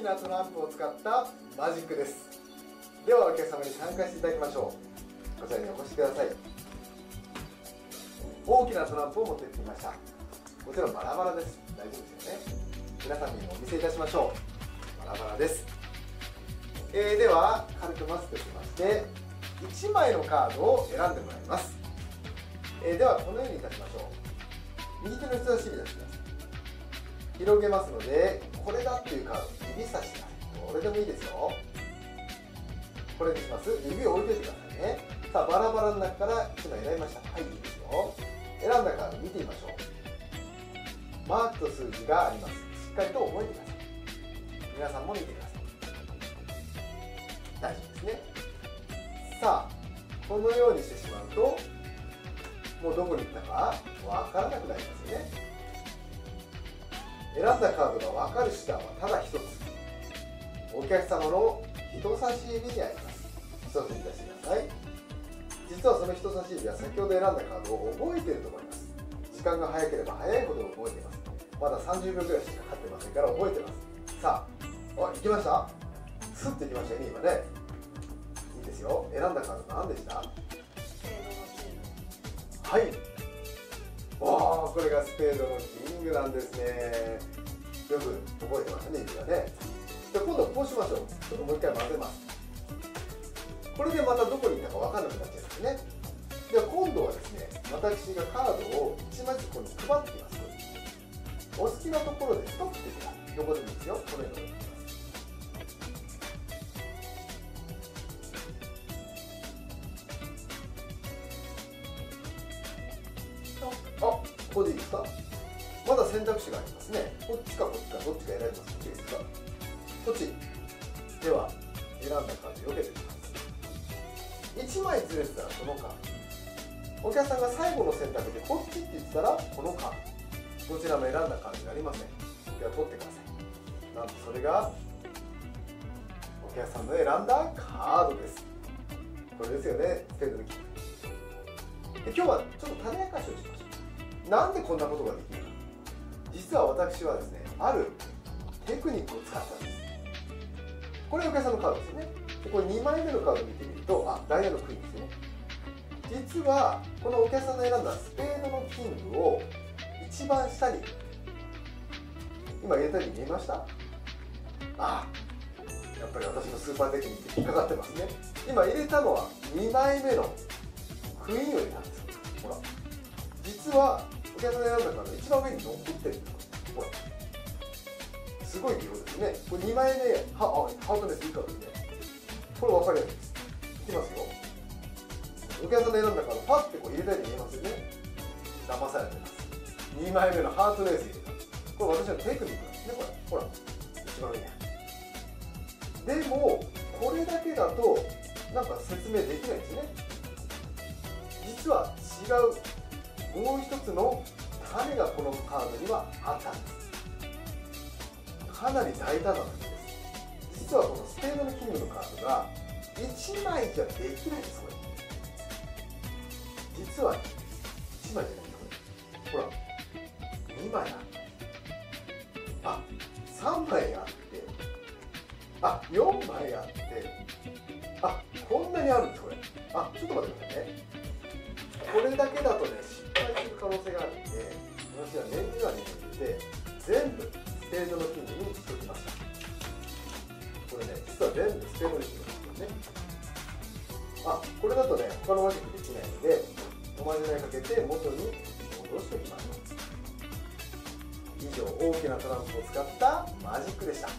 きなトランプを使ったマジックです。ではお客様に参加していただきましょう。こちらにお越しください。大きなトランプを持ってきました。もちろんバラバラです。大丈夫ですよね。皆さんにもお見せいたしましょう。バラバラです、えー、では軽くマスクしまして1枚のカードを選んでもらいます、えー、ではこのようにいたしましょう。右手の人差し指出してください広げますのでこれだっていうカード指差しどれでもいいですよ。これにします。指を置いといてくださいね。さあバラバラの中から1枚選びました。はいいいですよ。選んだカード見てみましょう。マークと数字があります。しっかりと覚えてください。皆さんも見てください。大丈夫ですね。さあこのようにしてしまうともうどこに行ったか分からなくなりますよね。選んだカードが分かる手段はただ一つ。お客様の人差し指にあります。一つに出してください。実はその人差し指は先ほど選んだカードを覚えていると思います。時間が早ければ早いほど覚えています。まだ30秒ぐらいしかかかってませんから覚えてます。さああ行きました。スッと行きましたよね今ね。いいですよ。選んだカード何でした？はいわあこれがスペードのキングなんですね。よく覚えてましたね指がね。で今度こうしましょう。ちょっともう一回混ぜます。これでまたどこにいたか分かんなくなっちゃいますね。では今度はですね私がカードを1枚ずつここに配ってきます。お好きなところでストップできますどこでもいいですよ。このように。ここでいいですかまだ選択肢がありますね。こっちかこっちかどっちか選びますこっちですか？こっち。では選んだカード避けてみます。1枚ずれてたらこのカードお客さんが最後の選択でこっちって言ってたらこのカードどちらも選んだ感じになりません。では取ってくださいなんとそれがお客さんの選んだカードです。これですよねスペードのキー。で今日はちょっと種明かしをしましょう。なんでこんなことができるか実は私はですねあるテクニックを使ったんです。これお客さんのカードですよね。でこれ2枚目のカード見てみるとあダイヤのクイーンですね。実はこのお客さんの選んだスペードのキングを一番下に今入れたように見えました？ああやっぱり私のスーパーテクニックに引っかかってますね。今入れたのは2枚目のクイーンを入れたんですほら。実はお客さん選んだから一番上に残ってるほらすごい量ですねこれ2枚目はあハートネスいいかですねこれ分かりやすいですいきますよお客さんが選んだからパッてこう入れたように見えますよね騙されてます2枚目のハートレース入れたこれ私のテクニックなんですねこれほら一番上にでもこれだけだとなんか説明できないんですね実は違うもう一つの種がこのカードにはあったんですかなり大胆な時です実はこのスペードのキングのカードが1枚じゃできないんですこれ。実は1枚じゃないこれほら2枚あってあ3枚あってあ4枚あって。あこんなにあるんですこれ。あちょっと待ってくださいねこれだけだ私は年には念に入れて全部ステードの金にしときました。これね実は全部ステードにしておきますよね。あこれだとね他のマジックできないのでおまじないかけて元に戻しておきましょう以上大きなトランプを使ったマジックでした。